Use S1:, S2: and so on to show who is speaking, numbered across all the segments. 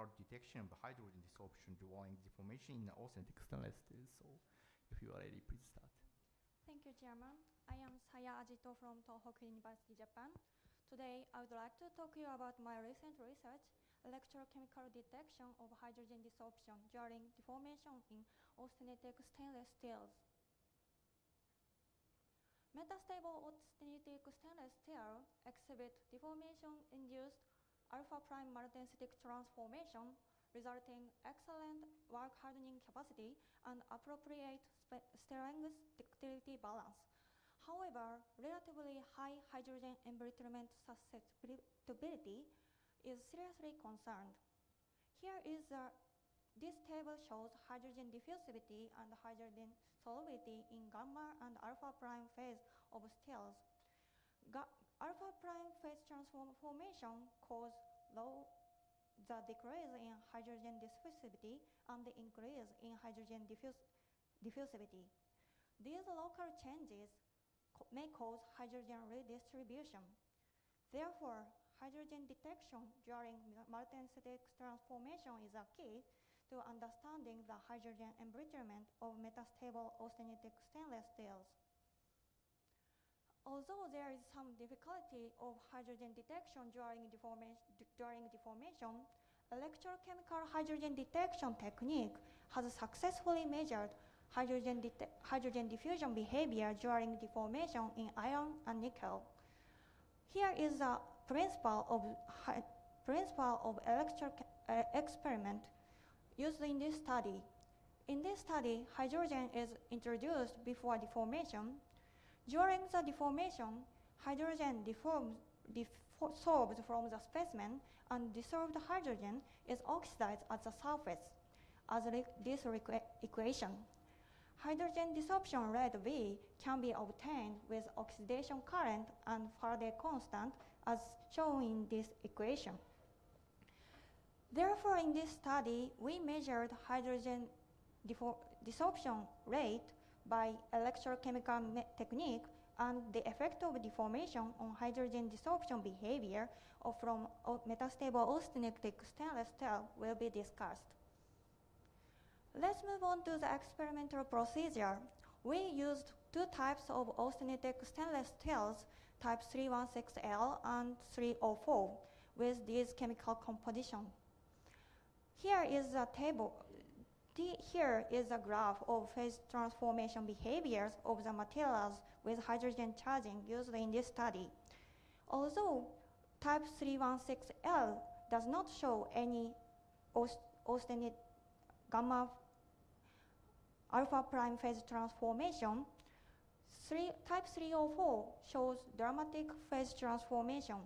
S1: electrochemical detection of hydrogen desorption during deformation in austenitic stainless steel. So if you are ready, please start.
S2: Thank you, Chairman. I am Saya Ajito from Tohoku University, Japan. Today, I would like to talk to you about my recent research, electrochemical detection of hydrogen desorption during deformation in austenitic stainless steels. Metastable austenitic stainless steel exhibit deformation-induced alpha prime martensitic transformation resulting excellent work hardening capacity and appropriate strength ductility balance. However, relatively high hydrogen embrittlement susceptibility is seriously concerned. Here is a, this table shows hydrogen diffusivity and hydrogen solubility in gamma and alpha prime phase of steels. Ga alpha prime phase transformation cause low the decrease in hydrogen diffusivity and the increase in hydrogen diffus diffusivity. These local changes may cause hydrogen redistribution. Therefore, hydrogen detection during martensitic transformation is a key to understanding the hydrogen embrittlement of metastable austenitic stainless steels. Although there is some difficulty of hydrogen detection during deformation, during deformation, electrochemical hydrogen detection technique has successfully measured hydrogen, hydrogen diffusion behavior during deformation in iron and nickel. Here is the principle of, principle of electro uh, experiment used in this study. In this study, hydrogen is introduced before deformation. During the deformation, hydrogen deforms, from the specimen and dissolved hydrogen is oxidized at the surface as this equation. Hydrogen desorption rate V can be obtained with oxidation current and Faraday constant as shown in this equation. Therefore, in this study, we measured hydrogen desorption rate by electrochemical technique and the effect of deformation on hydrogen desorption behavior from metastable austenitic stainless steel will be discussed. Let's move on to the experimental procedure. We used two types of austenitic stainless steels, type 316L and 304, with these chemical composition. Here is a table. Here is a graph of phase transformation behaviors of the materials with hydrogen charging used in this study. Although type 316L does not show any austenitic gamma alpha prime phase transformation, three, type 304 shows dramatic phase transformation.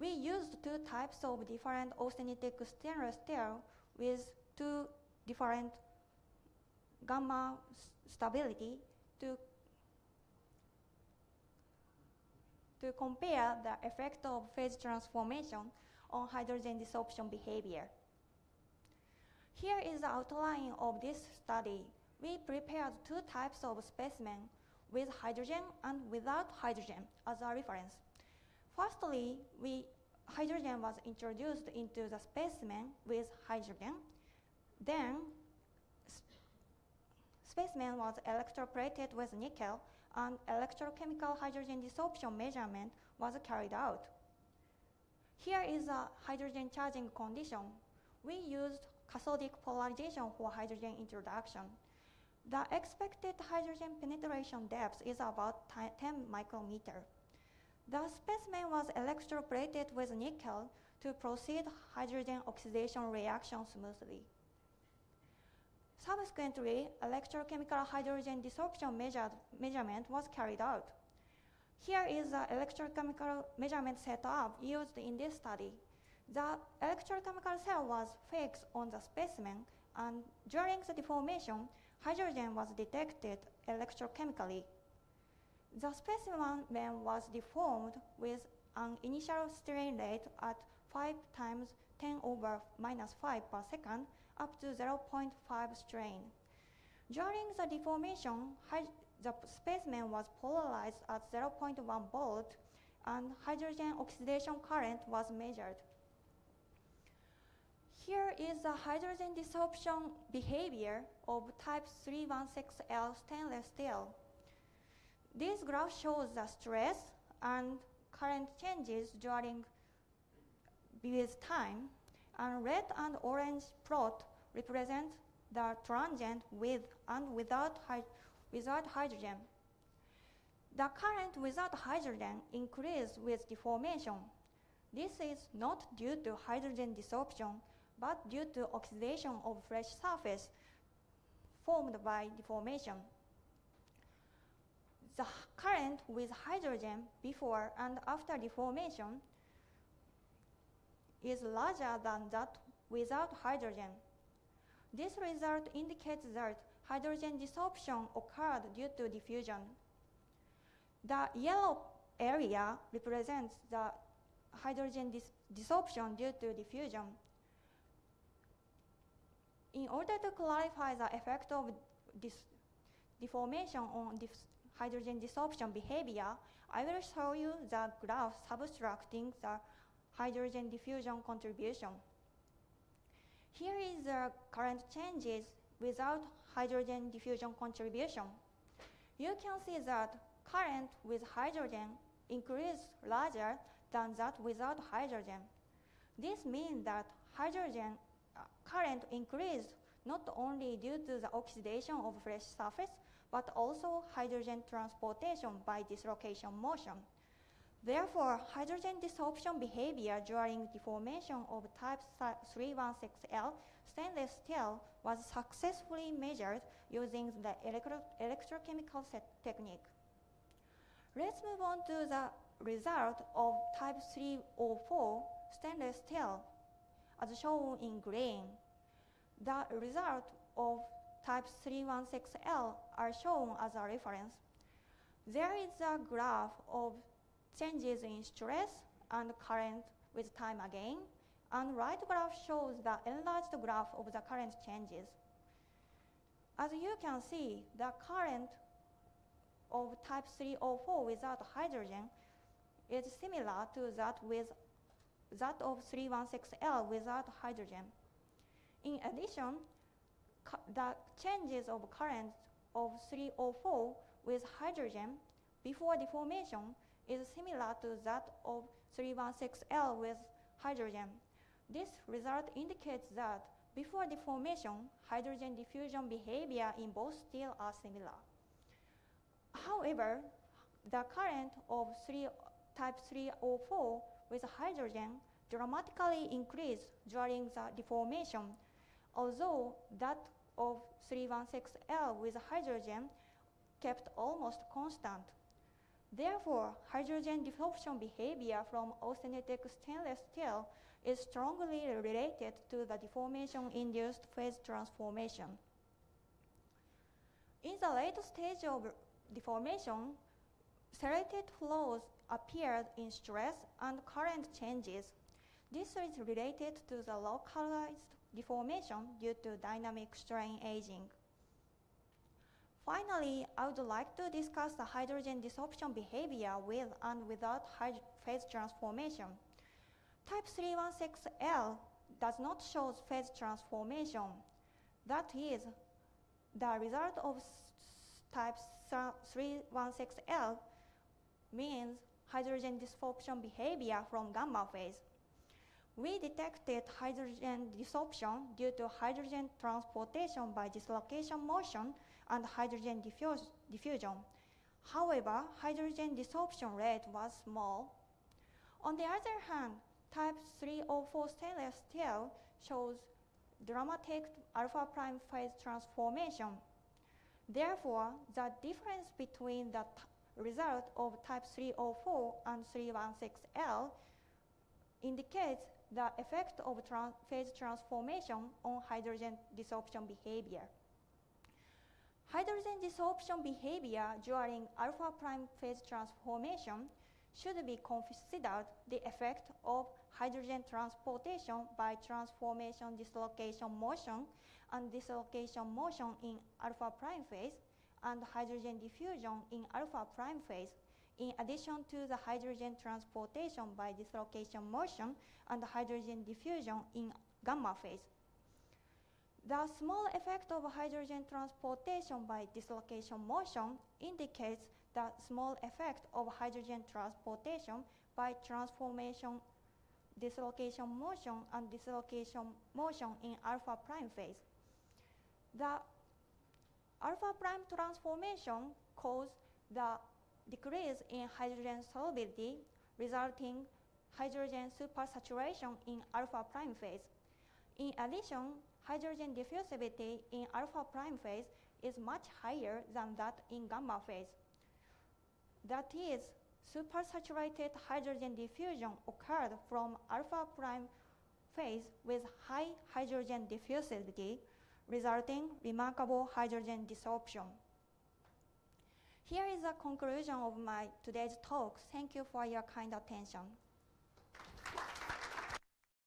S2: We used two types of different austenitic stainless steel with two different gamma stability to, to compare the effect of phase transformation on hydrogen desorption behavior. Here is the outline of this study. We prepared two types of specimen with hydrogen and without hydrogen as a reference. Firstly, we, hydrogen was introduced into the specimen with hydrogen. Then, specimen was electroplated with nickel and electrochemical hydrogen desorption measurement was carried out. Here is a hydrogen charging condition. We used cathodic polarization for hydrogen introduction. The expected hydrogen penetration depth is about 10 micrometer. The specimen was electroplated with nickel to proceed hydrogen oxidation reaction smoothly. Subsequently, electrochemical hydrogen desorption measured, measurement was carried out. Here is the electrochemical measurement setup used in this study. The electrochemical cell was fixed on the specimen, and during the deformation, hydrogen was detected electrochemically. The specimen was deformed with an initial strain rate at 5 times 10 over minus 5 per second up to 0.5 strain. During the deformation, the specimen was polarized at 0.1 volt and hydrogen oxidation current was measured. Here is the hydrogen desorption behavior of type 316L stainless steel. This graph shows the stress and current changes during with time, and red and orange plot represent the transient with and without, without hydrogen. The current without hydrogen increases with deformation. This is not due to hydrogen desorption, but due to oxidation of fresh surface formed by deformation. The current with hydrogen before and after deformation is larger than that without hydrogen. This result indicates that hydrogen desorption occurred due to diffusion. The yellow area represents the hydrogen dis desorption due to diffusion. In order to clarify the effect of this deformation on hydrogen desorption behavior, I will show you the graph subtracting the hydrogen diffusion contribution. Here is the current changes without hydrogen diffusion contribution. You can see that current with hydrogen increase larger than that without hydrogen. This means that hydrogen uh, current increased not only due to the oxidation of fresh surface, but also hydrogen transportation by dislocation motion. Therefore, hydrogen desorption behavior during deformation of type 316L stainless steel was successfully measured using the electro electrochemical technique. Let's move on to the result of type 304 stainless steel as shown in green. The result of type 316L are shown as a reference. There is a graph of changes in stress and current with time again, and right graph shows the enlarged graph of the current changes. As you can see, the current of type 304 without hydrogen is similar to that with that of 316L without hydrogen. In addition, the changes of current of 304 with hydrogen before deformation is similar to that of 316L with hydrogen. This result indicates that before deformation, hydrogen diffusion behavior in both steel are similar. However, the current of 3, type 304 with hydrogen dramatically increased during the deformation, although that of 316L with hydrogen kept almost constant. Therefore, hydrogen diffusion behavior from austenitic stainless steel is strongly related to the deformation-induced phase transformation. In the late stage of deformation, serrated flows appeared in stress and current changes. This is related to the localized deformation due to dynamic strain aging. Finally, I would like to discuss the hydrogen desorption behavior with and without phase transformation. Type 316L does not show phase transformation. That is, the result of type 316L means hydrogen desorption behavior from gamma phase. We detected hydrogen desorption due to hydrogen transportation by dislocation motion and hydrogen diffuse, diffusion. However, hydrogen desorption rate was small. On the other hand, type 304 stainless steel shows dramatic alpha prime phase transformation. Therefore, the difference between the result of type 304 and 316L indicates the effect of phase transformation on hydrogen desorption behavior. Hydrogen desorption behavior during alpha prime phase transformation should be considered the effect of hydrogen transportation by transformation dislocation motion and dislocation motion in alpha prime phase and hydrogen diffusion in alpha prime phase in addition to the hydrogen transportation by dislocation motion and hydrogen diffusion in gamma phase. The small effect of hydrogen transportation by dislocation motion indicates the small effect of hydrogen transportation by transformation, dislocation motion, and dislocation motion in alpha prime phase. The alpha prime transformation causes the decrease in hydrogen solubility, resulting hydrogen supersaturation in alpha prime phase. In addition, hydrogen diffusivity in alpha prime phase is much higher than that in gamma phase. That is, supersaturated hydrogen diffusion occurred from alpha prime phase with high hydrogen diffusivity, resulting remarkable hydrogen desorption. Here is the conclusion of my today's talk. Thank you for your kind attention.